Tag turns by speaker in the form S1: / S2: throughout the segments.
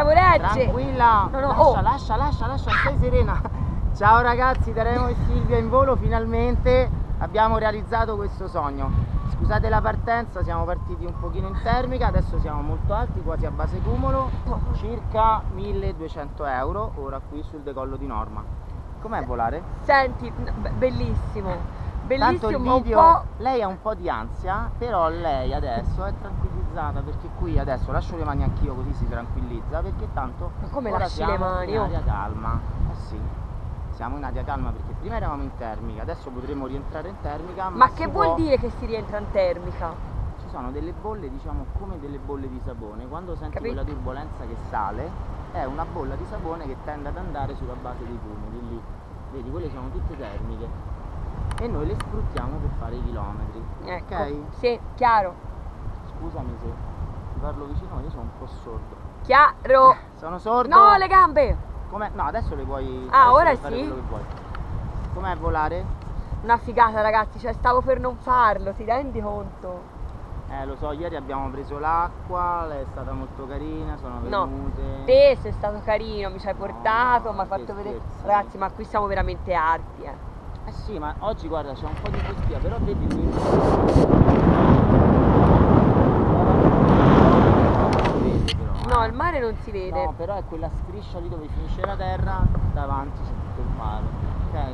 S1: leggere.
S2: Tranquilla,
S1: No, no,
S2: lascia,
S1: oh.
S2: lascia, lascia, lascia, stai serena. Ciao ragazzi, Daremo e Silvia in volo, finalmente abbiamo realizzato questo sogno. Scusate la partenza, siamo partiti un pochino in termica, adesso siamo molto alti, quasi a base cumulo, circa 1200 euro, ora qui sul decollo di Norma. Com'è volare?
S1: Senti, bellissimo.
S2: Tanto il
S1: Bellissimo, ma un
S2: video,
S1: po'.
S2: lei ha un po' di ansia, però lei adesso è tranquillizzata perché qui adesso lascio le mani anch'io così si tranquillizza perché tanto
S1: Ma come lasci le mani,
S2: in
S1: oh?
S2: aria calma. Eh sì, siamo in aria calma perché prima eravamo in termica, adesso potremo rientrare in termica. Ma,
S1: Ma che
S2: può-
S1: vuol dire che si rientra in termica?
S2: Ci sono delle bolle, diciamo come delle bolle di sapone. Quando senti
S1: Capito?
S2: quella turbolenza che sale, è una bolla di sapone che tende ad andare sulla base dei cumuli lì. Vedi, quelle sono tutte termiche. E noi le sfruttiamo per fare i chilometri.
S1: Ecco.
S2: Ok?
S1: Sì, chiaro.
S2: Scusami se ti parlo vicino, io sono un po' sordo.
S1: Chiaro.
S2: Sono sordo?
S1: No, le gambe.
S2: Com'è? No, adesso le puoi.
S1: Ah, ora sì?
S2: Com'è volare?
S1: Una figata, ragazzi. Cioè, stavo per non farlo, ti rendi conto?
S2: Eh, lo so, ieri abbiamo preso l'acqua, è stata molto carina, sono
S1: No.
S2: venute.
S1: Te sei stato carino, mi ci hai portato,
S2: No,
S1: mi hai fatto vedere.
S2: scherzi.
S1: Ragazzi, ma qui siamo veramente alti, eh.
S2: Eh sì, ma oggi guarda c'è un po' di buschia, però vedi però.
S1: No,
S2: eh.
S1: il mare non si vede.
S2: No, però è quella striscia lì dove finisce la terra, davanti c'è tutto il mare, ok?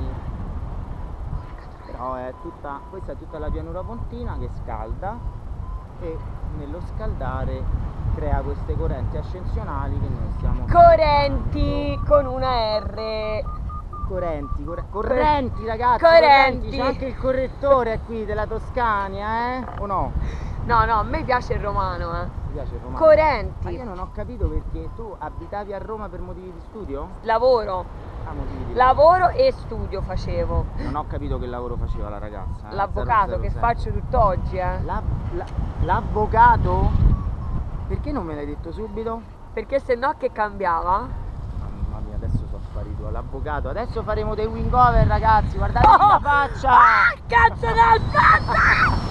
S2: Però è tutta, questa è tutta la pianura pontina che scalda e nello scaldare crea queste correnti ascensionali che noi stiamo
S1: Correnti con una R.
S2: correnti, corre- correnti ragazzi,
S1: Correnti.
S2: c'è anche il correttore qui della Toscania, eh? O no?
S1: No, no, a me piace il romano, eh.
S2: Ti piace il romano?
S1: Correnti.
S2: Ma io non ho capito perché tu abitavi a Roma per motivi di studio?
S1: Lavoro.
S2: Ah, motivi di
S1: Lavoro e studio facevo.
S2: Non ho capito che lavoro faceva la ragazza. eh?
S1: L'avvocato che
S2: 007.
S1: faccio tutt'oggi, eh.
S2: La- la- l'avvocato? Perché non me l'hai detto subito?
S1: Perché se no che cambiava?
S2: Sparito. L'avvocato. Adesso faremo dei wing over, ragazzi. Guardate la faccia!
S1: Ah, cazzo del cazzo!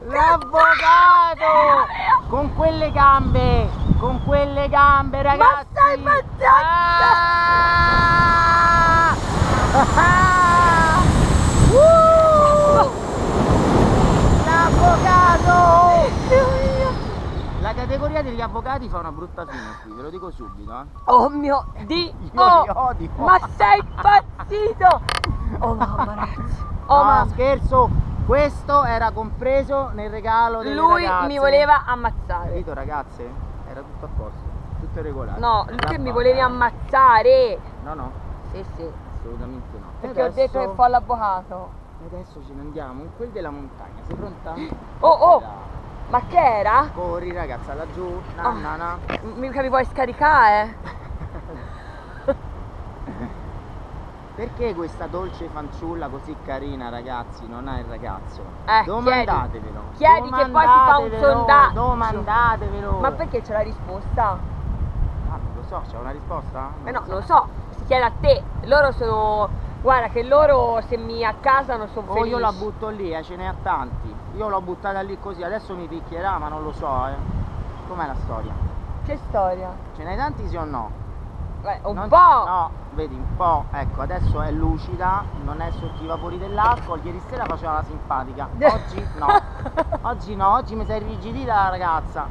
S2: L'avvocato! Con quelle gambe! Con quelle gambe, ragazzi!
S1: stai impazzendo?
S2: Ah! Ah! Uh! L'avvocato! La categoria degli avvocati fa una brutta fine qui, ve lo dico subito, eh.
S1: Oh mio Dio!
S2: Io li odio.
S1: Ma sei impazzito! Oh mamma ragazzi! Oh
S2: no,
S1: mamma!
S2: scherzo! Questo era compreso nel regalo delle
S1: Lui
S2: ragazze.
S1: mi voleva ammazzare.
S2: Capito ragazze? Era tutto a posto, tutto regolare.
S1: No, lui che mi volevi ammazzare.
S2: No, no,
S1: Sì, sì.
S2: assolutamente no.
S1: Perché ho detto che
S2: adesso-
S1: fa l'avvocato.
S2: e Adesso ce ne andiamo in quel della montagna. Sei pronta?
S1: Oh, oh!
S2: Dai.
S1: Ma che era?
S2: Corri ragazza, laggiù. Na,
S1: Oh.
S2: na, na.
S1: Mica mi puoi scaricare?
S2: Perché questa dolce fanciulla così carina, ragazzi, non ha il ragazzo?
S1: Eh,
S2: Domandatevelo.
S1: chiedi. Chiedi che poi si fa un sondaggio.
S2: Domandatevelo.
S1: Ma perché c'è la risposta?
S2: Ah, non lo so, c'è una risposta?
S1: Eh no, non lo so, si chiede a te. Loro sono. Guarda che loro se mi accasano sono
S2: O
S1: felici.
S2: io la butto lì, eh, ce n'è a tanti. Io l'ho buttata lì così, adesso mi picchierà, ma non lo so, eh. Com'è la storia?
S1: Che storia?
S2: Ce n'hai tanti sì o no?
S1: Beh, un
S2: Non-
S1: po'.
S2: No, vedi, un po'. Ecco, adesso è lucida, non è sotto i vapori dell'alcol. Ieri sera faceva la simpatica. Oggi no. Oggi no, oggi mi sei irrigidita la ragazza.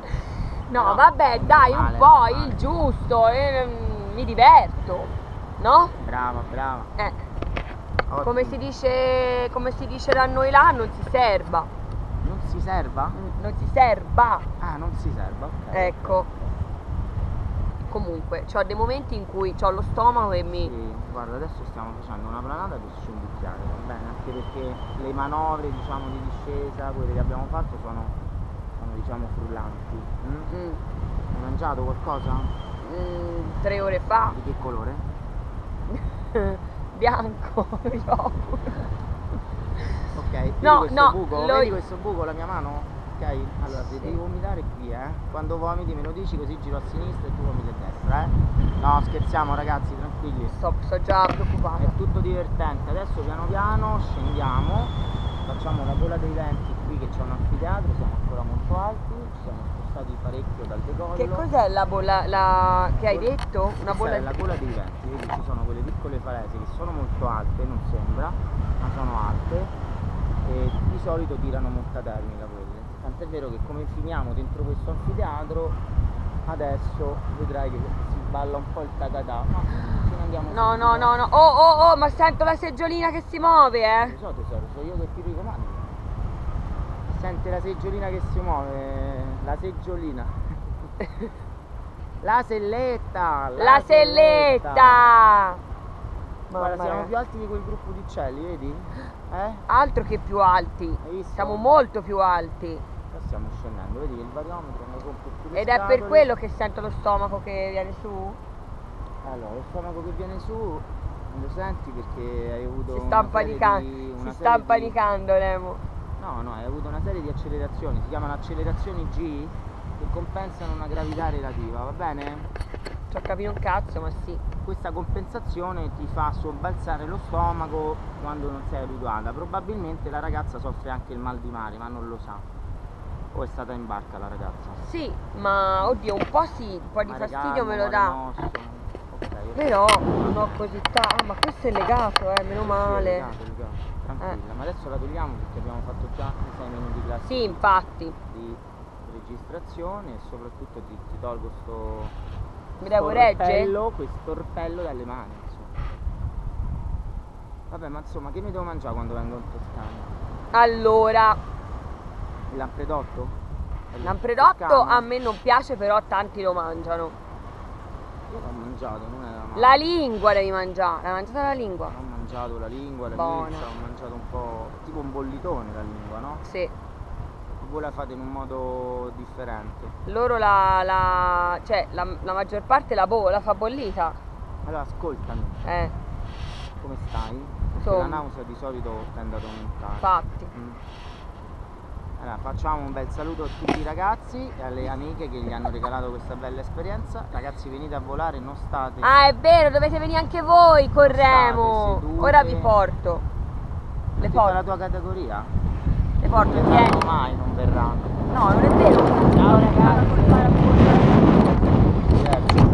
S1: No,
S2: No,
S1: vabbè, dai, un
S2: male,
S1: po',
S2: male.
S1: il giusto, eh, mm, mi diverto, no?
S2: Brava, brava.
S1: Eh, come si dice, come si dice da noi là, non si serba,
S2: Non si serva?
S1: Mm, non si serba,
S2: Ah, non si serva, ok.
S1: ecco. Comunque, ho dei momenti in cui ho lo stomaco che mi...
S2: Sì, guarda, adesso stiamo facendo una planata per sciumbucchiare, va bene? Anche perché le manovre, diciamo, di discesa, quelle che abbiamo fatto, sono, sono diciamo, frullanti. Mm?
S1: Mm,
S2: Hai mangiato qualcosa?
S1: mm, tre ore fa,
S2: Di che colore?
S1: bianco, yogurt.
S2: Ok, vedi
S1: No,
S2: questo
S1: no,
S2: buco?
S1: lo-
S2: Vedi questo buco, la mia mano? Ok? Allora, se
S1: Sì.
S2: devi vomitare qui, eh? Quando vomiti me lo dici così giro a sinistra e tu vomiti a destra, eh? No, scherziamo ragazzi, tranquilli.
S1: Sto, sto già preoccupata.
S2: È tutto divertente. Adesso piano piano scendiamo, facciamo la gola dei venti qui che c'è un anfiteatro, siamo ancora molto alti, ci siamo spostati parecchio dal decollo.
S1: Che cos'è la bolla la, che hai detto? Una bolla
S2: è la gola dei venti, vedi ci sono quelle piccole falesi che sono molto alte, non sembra, ma sono alte e di solito tirano molta termica quelle. Tant'è vero che come finiamo dentro questo anfiteatro, adesso vedrai che si balla un po' il tagatà. No, ce ne andiamo
S1: No, no, no, no. Oh, oh, oh, ma sento la seggiolina che si muove, eh.
S2: Lo so tesoro, so io che tiro i comandi. Sente la seggiolina che si muove, la seggiolina. la selletta!
S1: La selletta!
S2: Guarda,
S1: Mamma
S2: siamo
S1: mia.
S2: più alti di quel gruppo di uccelli, vedi? Eh?
S1: Altro che più alti. Siamo molto più alti.
S2: Stiamo scendendo, vedi che il bariometro non rompe più
S1: Ed è per
S2: scatole.
S1: quello che sento lo stomaco che viene su.
S2: Allora, lo stomaco che viene su, non lo senti perché hai avuto
S1: Si sta
S2: serie
S1: impanicando.
S2: di-
S1: Si sta
S2: serie di-
S1: impanicando, Nemo.
S2: No, no, hai avuto una serie di accelerazioni, si chiamano accelerazioni G che compensano una gravità relativa, va bene?
S1: Ci ho capito un cazzo, ma sì.
S2: Questa compensazione ti fa sobbalzare lo stomaco quando non sei abituata. Probabilmente la ragazza soffre anche il mal di mare, ma non lo sa. O è stata in barca la ragazza?
S1: Sì, ma oddio, un po' sì, un po' di
S2: Mare
S1: fastidio
S2: calmo,
S1: me lo dà.
S2: mosso. Ok, ok.
S1: Però non ho così tanto. Ah, ma questo è legato, eh, meno
S2: Sì,
S1: male.
S2: legato, legato, Tranquilla, ma adesso la togliamo perché abbiamo fatto già 6 minuti classici
S1: Sì, infatti.
S2: di registrazione e soprattutto ti, ti tolgo sto
S1: Mi devo
S2: storpello, questo torpello dalle mani. insomma. Vabbè, ma insomma, che mi devo mangiare quando vengo in Toscana?
S1: Allora,
S2: Il lampredotto? Il
S1: lampredotto a me non piace, però tanti lo mangiano.
S2: Io l'ho mangiato, non era male.
S1: La lingua devi mangiare. Hai mangiato la lingua?
S2: Mangiato la lingua, la
S1: Buona.
S2: milza, ho mangiato un po' tipo un bollitone la lingua, no?
S1: Sì.
S2: Voi la fate in un modo differente.
S1: Loro la, la cioè la, la maggior parte la, bo- la fa bollita.
S2: Allora ascoltami,
S1: Eh,
S2: come stai? Perché la nausea di solito tende ad aumentare.
S1: infatti.
S2: Mm. Allora, facciamo un bel saluto a tutti i ragazzi e alle amiche che gli hanno regalato questa bella esperienza. Ragazzi, venite a volare, non state.
S1: Ah, è vero, dovete venire anche voi con Remo.
S2: Sedute.
S1: Ora vi porto. Le
S2: Tutti fa la
S1: porto,
S2: tua categoria?
S1: le porto,
S2: Non
S1: vieni.
S2: mai, non verranno.
S1: No, non è vero.
S2: Ciao ragazzi. Diverso.